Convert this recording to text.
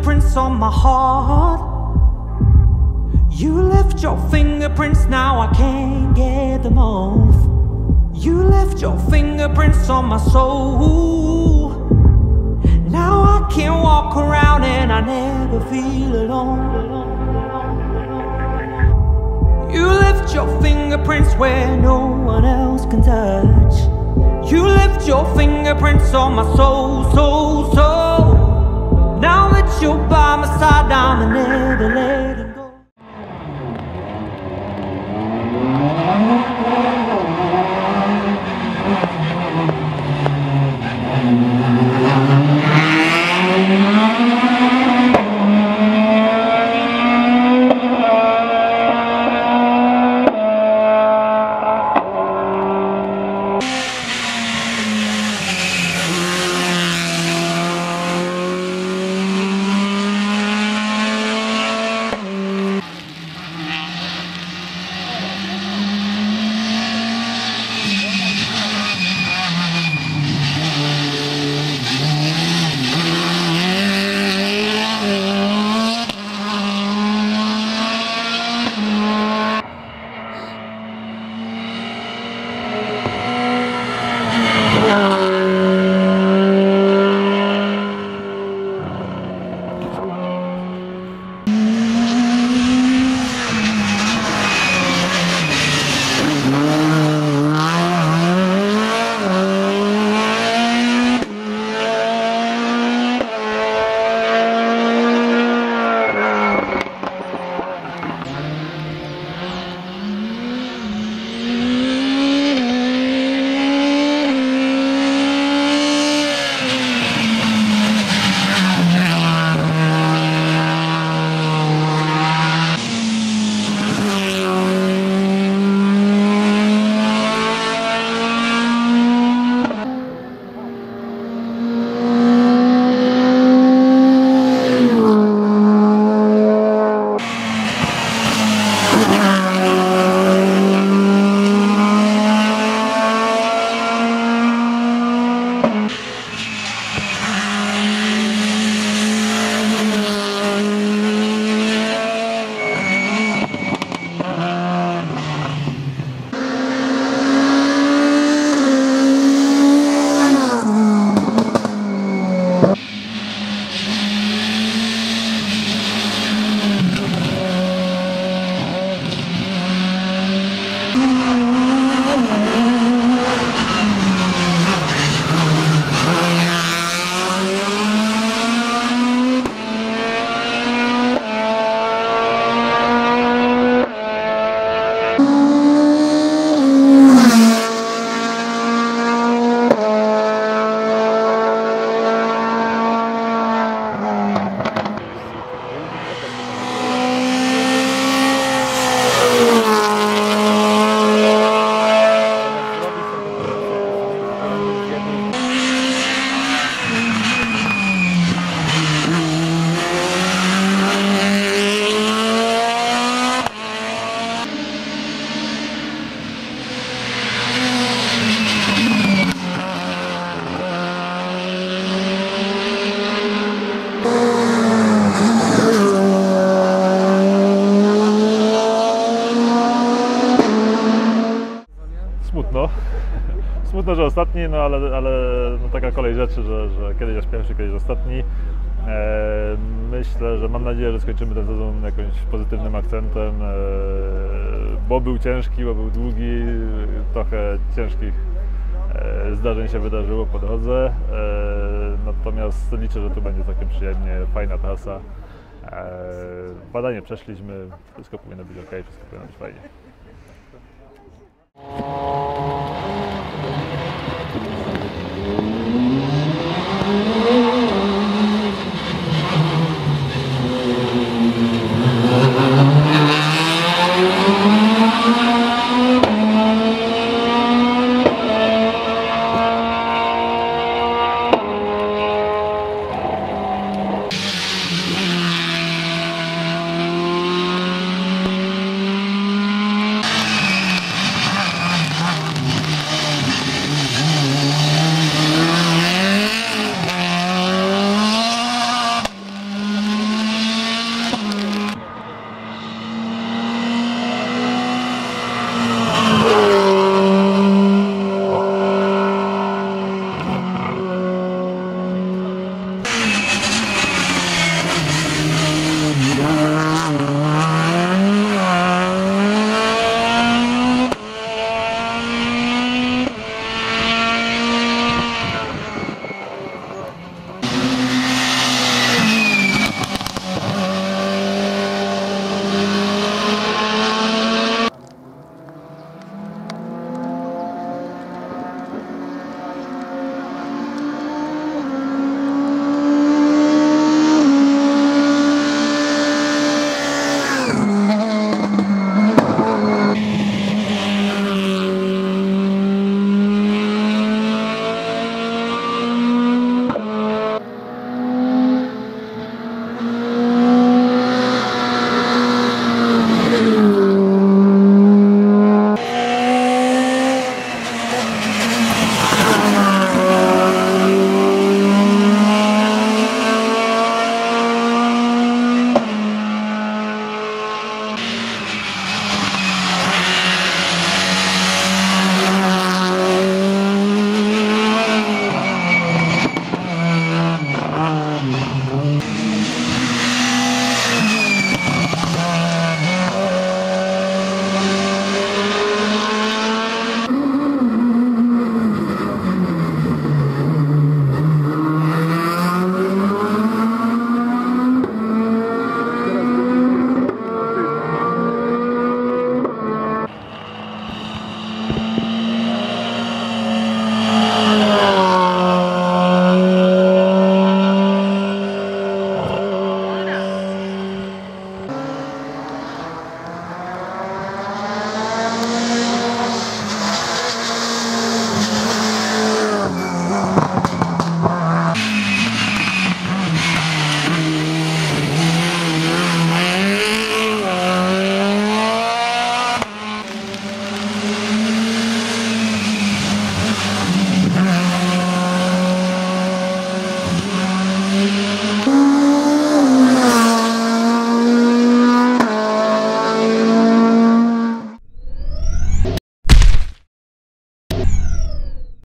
fingerprints on my heart. You left your fingerprints, now I can't get them off. You left your fingerprints on my soul. Now I can't walk around and I never feel alone. You left your fingerprints where no one else can touch. You left your fingerprints on my soul, soul, soul. Now that you're by my side, I'm never Smutno, że ostatni, no ale, ale no taka kolej rzeczy, że, że kiedyś jest pierwszy, kiedyś ostatni. E, myślę, że mam nadzieję, że skończymy ten sezon jakimś pozytywnym akcentem, e, bo był ciężki, bo był długi, trochę ciężkich e, zdarzeń się wydarzyło po drodze. Natomiast liczę, że tu będzie całkiem przyjemnie, fajna trasa. Badanie przeszliśmy, wszystko powinno być ok, wszystko powinno być fajnie.